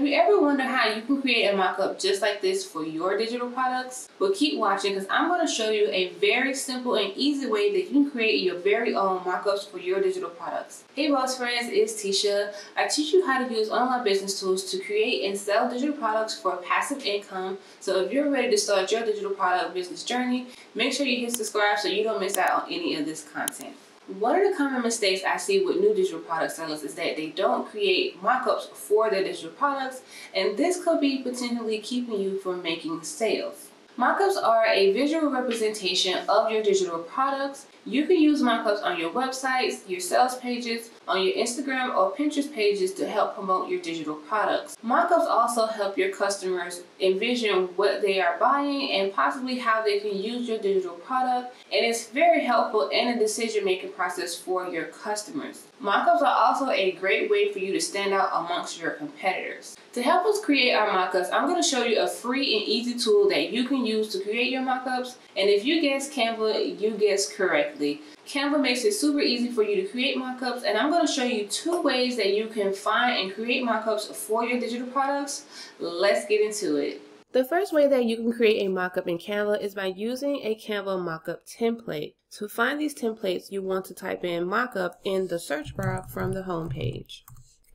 Have you ever wondered how you can create a mockup just like this for your digital products? Well, keep watching because I'm going to show you a very simple and easy way that you can create your very own mockups for your digital products. Hey boss friends, it's Tisha. I teach you how to use online business tools to create and sell digital products for passive income. So if you're ready to start your digital product business journey, make sure you hit subscribe so you don't miss out on any of this content. One of the common mistakes I see with new digital product sellers is that they don't create mockups for their digital products, and this could be potentially keeping you from making sales. Mockups are a visual representation of your digital products you can use mockups on your websites, your sales pages, on your Instagram or Pinterest pages to help promote your digital products. Mockups also help your customers envision what they are buying and possibly how they can use your digital product and it's very helpful in the decision making process for your customers. Mockups are also a great way for you to stand out amongst your competitors. To help us create our mockups, I'm going to show you a free and easy tool that you can use to create your mockups and if you guess Canva, you guess correctly. Canva makes it super easy for you to create mockups and I'm going to show you two ways that you can find and create mockups for your digital products. Let's get into it. The first way that you can create a mockup in Canva is by using a Canva mockup template. To find these templates, you want to type in mockup in the search bar from the home page.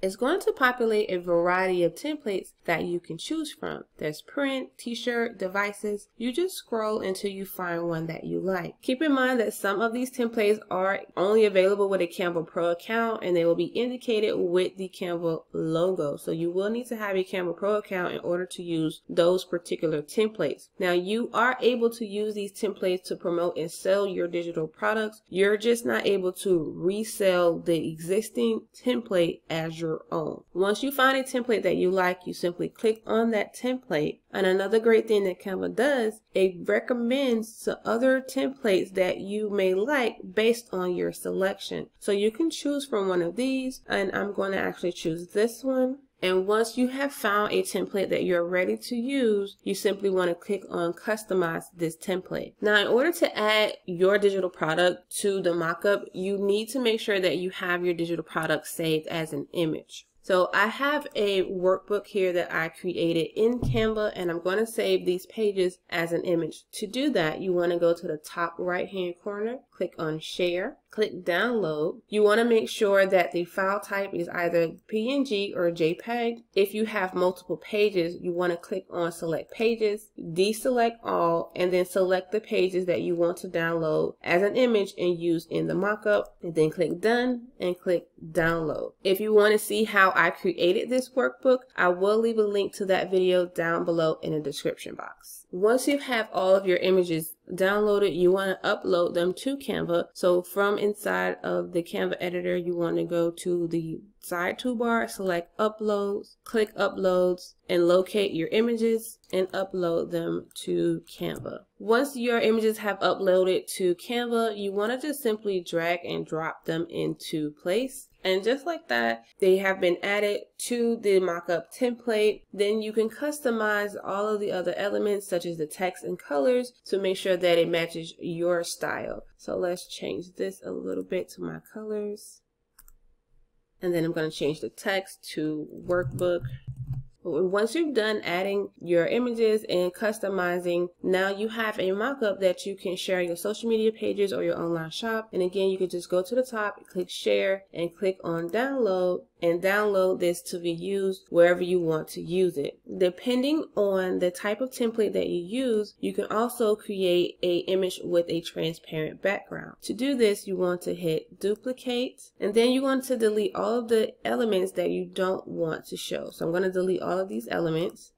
It's going to populate a variety of templates that you can choose from. There's print, t-shirt, devices. You just scroll until you find one that you like. Keep in mind that some of these templates are only available with a Canva Pro account and they will be indicated with the Canva logo. So you will need to have a Canva Pro account in order to use those particular templates. Now you are able to use these templates to promote and sell your digital products. You're just not able to resell the existing template as your own. Once you find a template that you like, you simply click on that template. And another great thing that Canva does, it recommends to other templates that you may like based on your selection. So you can choose from one of these and I'm going to actually choose this one. And once you have found a template that you're ready to use, you simply want to click on customize this template. Now, in order to add your digital product to the mockup, you need to make sure that you have your digital product saved as an image. So I have a workbook here that I created in Canva and I'm going to save these pages as an image. To do that, you want to go to the top right hand corner, click on share, click download. You want to make sure that the file type is either PNG or JPEG. If you have multiple pages, you want to click on select pages, deselect all, and then select the pages that you want to download as an image and use in the mockup. And then click done and click download. If you want to see how I created this workbook, I will leave a link to that video down below in the description box. Once you have all of your images downloaded, you want to upload them to Canva. So from inside of the Canva editor, you want to go to the side toolbar, select uploads, click uploads, and locate your images and upload them to Canva. Once your images have uploaded to Canva, you want to just simply drag and drop them into place. And just like that, they have been added to the mockup template. Then you can customize all of the other elements such as the text and colors to make sure that it matches your style. So let's change this a little bit to my colors. And then I'm going to change the text to workbook once you've done adding your images and customizing, now you have a mockup that you can share your social media pages or your online shop. And again, you can just go to the top, click share and click on download and download this to be used wherever you want to use it. Depending on the type of template that you use, you can also create a image with a transparent background. To do this, you want to hit duplicate and then you want to delete all of the elements that you don't want to show. So I'm going to delete all of these elements.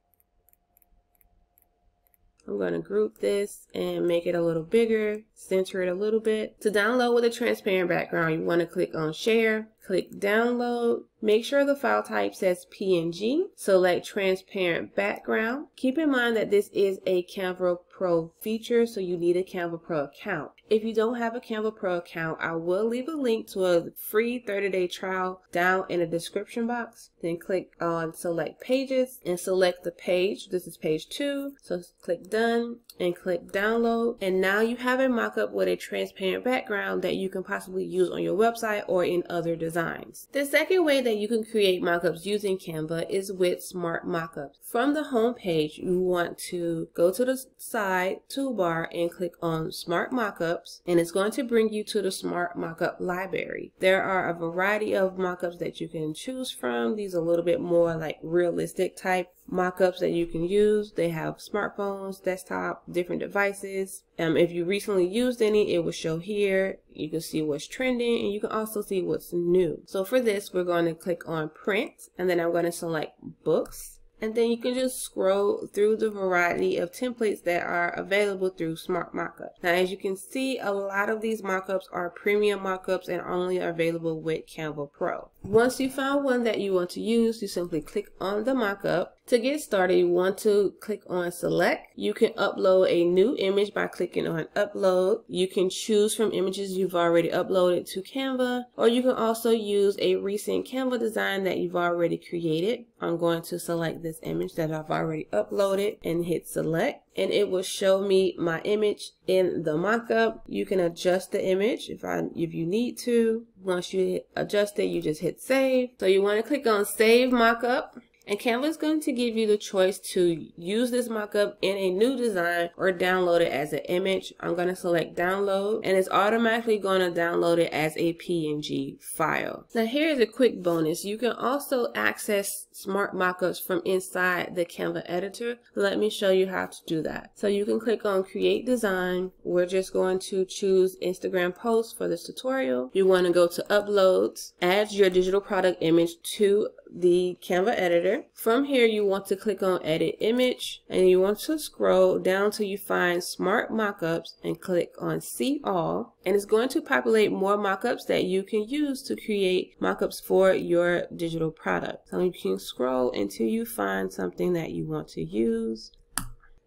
I'm going to group this and make it a little bigger, center it a little bit. To download with a transparent background, you want to click on share, click download. Make sure the file type says PNG. Select transparent background. Keep in mind that this is a Canva Pro feature, so you need a Canva Pro account. If you don't have a Canva Pro account, I will leave a link to a free 30-day trial down in the description box. Then click on select pages and select the page. This is page two. So click done and click download. And now you have a mockup with a transparent background that you can possibly use on your website or in other designs designs. The second way that you can create mockups using Canva is with Smart Mockups. From the home page, you want to go to the side toolbar and click on Smart Mockups, and it's going to bring you to the Smart Mockup library. There are a variety of mockups that you can choose from. These are a little bit more like realistic type mockups that you can use. They have smartphones, desktop, different devices. Um, if you recently used any, it will show here. You can see what's trending and you can also see what's new. So for this, we're going to click on print and then I'm going to select books and then you can just scroll through the variety of templates that are available through Smart Mockup. Now, as you can see, a lot of these mockups are premium mockups and only available with Canva Pro. Once you find one that you want to use, you simply click on the mockup. To get started, you want to click on select. You can upload a new image by clicking on upload. You can choose from images you've already uploaded to Canva, or you can also use a recent Canva design that you've already created. I'm going to select this image that I've already uploaded and hit select and it will show me my image in the mockup. You can adjust the image if I if you need to. Once you adjust it, you just hit save. So you want to click on save mockup and Canva is going to give you the choice to use this mockup in a new design or download it as an image. I'm going to select download and it's automatically going to download it as a PNG file. Now here's a quick bonus. You can also access smart mockups from inside the Canva editor. Let me show you how to do that. So you can click on create design. We're just going to choose Instagram post for this tutorial. You want to go to uploads, add your digital product image to the Canva editor. From here, you want to click on edit image and you want to scroll down till you find smart mockups and click on see all. And it's going to populate more mockups that you can use to create mockups for your digital product. So you can scroll until you find something that you want to use.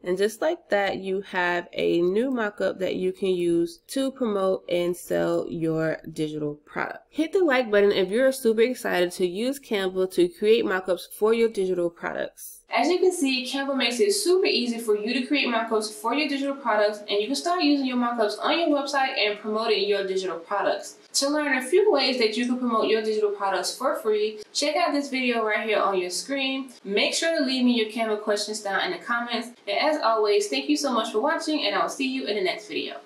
And just like that, you have a new mockup that you can use to promote and sell your digital product. Hit the like button if you're super excited to use Canva to create mockups for your digital products. As you can see, Canva makes it super easy for you to create mockups for your digital products and you can start using your mockups on your website and promoting your digital products. To learn a few ways that you can promote your digital products for free, check out this video right here on your screen. Make sure to leave me your Canva questions down in the comments. And as always, thank you so much for watching and I'll see you in the next video.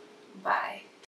Bye.